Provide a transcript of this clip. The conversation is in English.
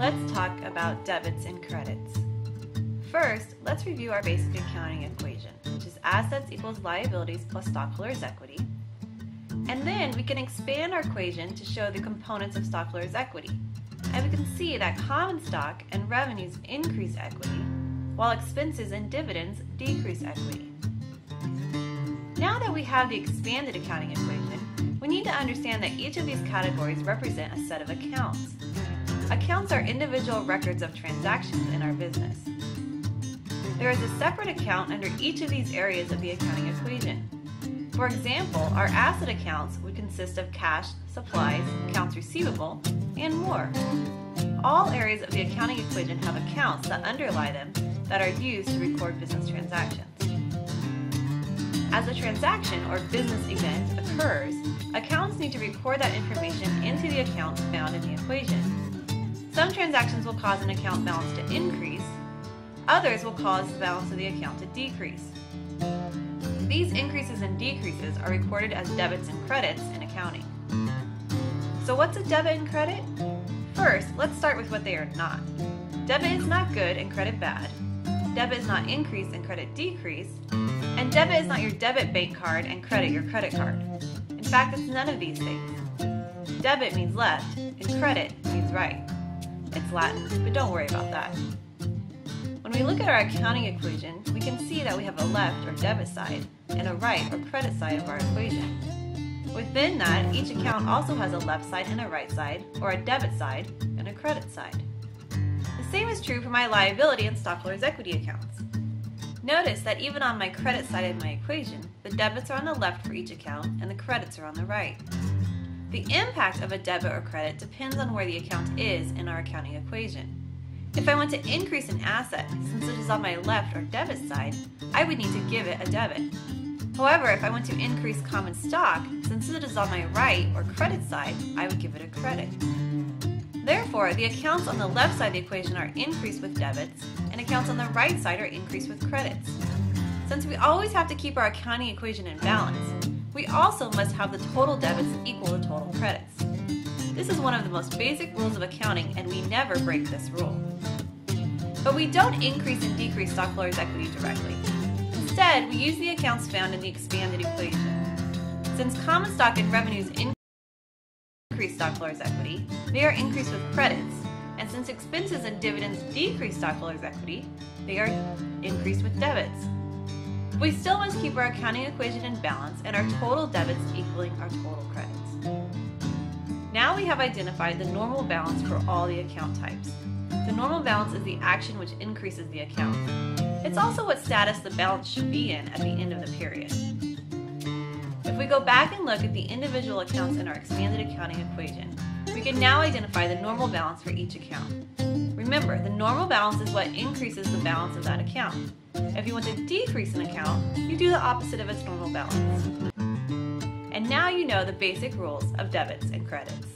Let's talk about debits and credits. First, let's review our basic accounting equation, which is assets equals liabilities plus stockholders' equity. And then we can expand our equation to show the components of stockholders' equity. And we can see that common stock and revenues increase equity, while expenses and dividends decrease equity. Now that we have the expanded accounting equation, we need to understand that each of these categories represent a set of accounts. Accounts are individual records of transactions in our business. There is a separate account under each of these areas of the accounting equation. For example, our asset accounts would consist of cash, supplies, accounts receivable, and more. All areas of the accounting equation have accounts that underlie them that are used to record business transactions. As a transaction or business event occurs, accounts need to record that information into the accounts found in the equation. Some transactions will cause an account balance to increase, others will cause the balance of the account to decrease. These increases and decreases are recorded as debits and credits in accounting. So what's a debit and credit? First, let's start with what they are not. Debit is not good and credit bad. Debit is not increase and credit decrease. And debit is not your debit bank card and credit your credit card. In fact, it's none of these things. Debit means left and credit means right. It's Latin, but don't worry about that. When we look at our accounting equation, we can see that we have a left or debit side and a right or credit side of our equation. Within that, each account also has a left side and a right side, or a debit side and a credit side. The same is true for my liability and stockholders' equity accounts. Notice that even on my credit side of my equation, the debits are on the left for each account and the credits are on the right. The impact of a debit or credit depends on where the account is in our accounting equation. If I want to increase an asset, since it is on my left or debit side, I would need to give it a debit. However, if I want to increase common stock, since it is on my right or credit side, I would give it a credit. Therefore, the accounts on the left side of the equation are increased with debits, and accounts on the right side are increased with credits. Since we always have to keep our accounting equation in balance, we also must have the total debits equal the total credits. This is one of the most basic rules of accounting, and we never break this rule. But we don't increase and decrease stockholders' equity directly. Instead, we use the accounts found in the expanded equation. Since common stock and revenues increase stockholders' equity, they are increased with credits, and since expenses and dividends decrease stockholders' equity, they are increased with debits. We still must keep our accounting equation in balance and our total debits equaling our total credits. Now we have identified the normal balance for all the account types. The normal balance is the action which increases the account. It's also what status the balance should be in at the end of the period. If we go back and look at the individual accounts in our expanded accounting equation, we can now identify the normal balance for each account. Remember, the normal balance is what increases the balance of that account. If you want to decrease an account, you do the opposite of its normal balance. And now you know the basic rules of debits and credits.